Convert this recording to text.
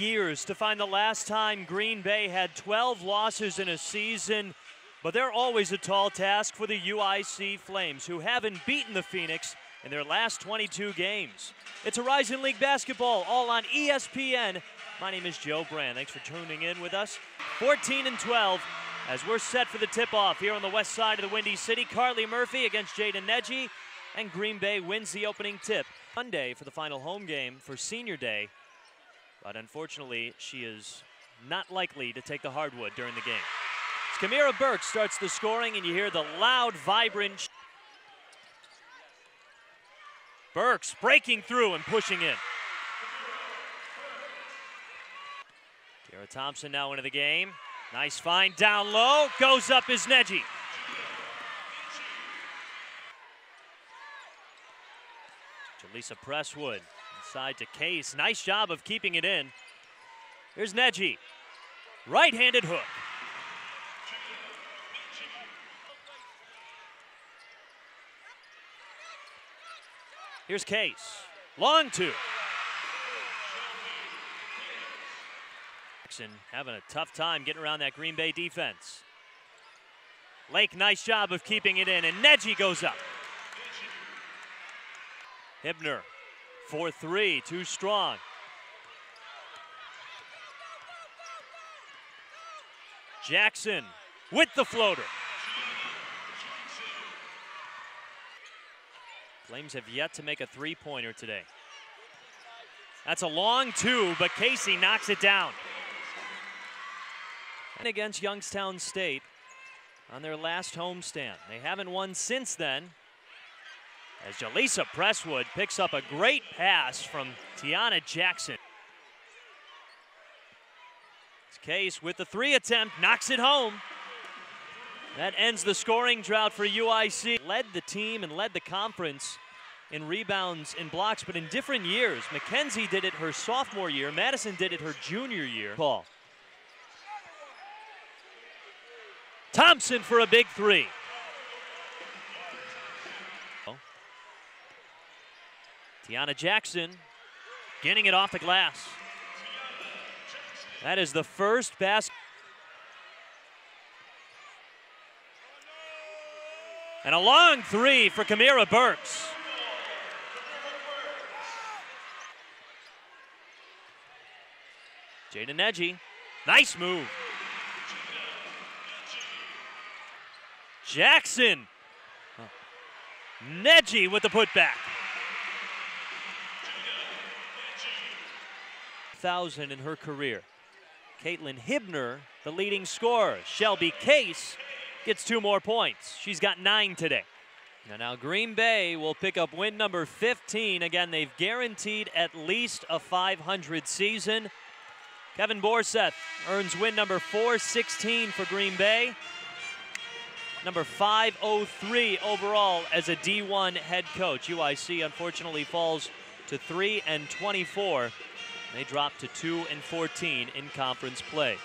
years to find the last time Green Bay had 12 losses in a season, but they're always a tall task for the UIC Flames, who haven't beaten the Phoenix in their last 22 games. It's Horizon League basketball, all on ESPN. My name is Joe Brand. Thanks for tuning in with us. 14 and 12 as we're set for the tip-off here on the west side of the Windy City. Carly Murphy against Jaden Neji, and Green Bay wins the opening tip. Monday for the final home game for Senior Day, but unfortunately, she is not likely to take the hardwood during the game. Kamira Burks starts the scoring, and you hear the loud, vibrant. Burks breaking through and pushing in. Kara Thompson now into the game. Nice find down low. Goes up is Neji. Jaleesa Presswood inside to Case. Nice job of keeping it in. Here's Neji. Right handed hook. Here's Case. Long two. Jackson having a tough time getting around that Green Bay defense. Lake, nice job of keeping it in, and Neji goes up. Hibner, 4 3, too strong. Jackson with the floater. Flames have yet to make a three pointer today. That's a long two, but Casey knocks it down. And against Youngstown State on their last homestand. They haven't won since then. As Jaleesa Presswood picks up a great pass from Tiana Jackson. Case with the three attempt, knocks it home. That ends the scoring drought for UIC. Led the team and led the conference in rebounds and blocks, but in different years. Mackenzie did it her sophomore year. Madison did it her junior year. Paul. Thompson for a big three. Tiana Jackson getting it off the glass. That is the first basket. And a long three for Kamira Burks. Jaden Neji, nice move. Jackson. Neji with the putback. Thousand in her career. Caitlin Hibner, the leading scorer. Shelby Case gets two more points. She's got nine today. Now, now Green Bay will pick up win number 15. Again, they've guaranteed at least a 500 season. Kevin Borseth earns win number 416 for Green Bay. Number 503 overall as a D1 head coach. UIC unfortunately falls to 3 and 24. They drop to 2 and 14 in conference play.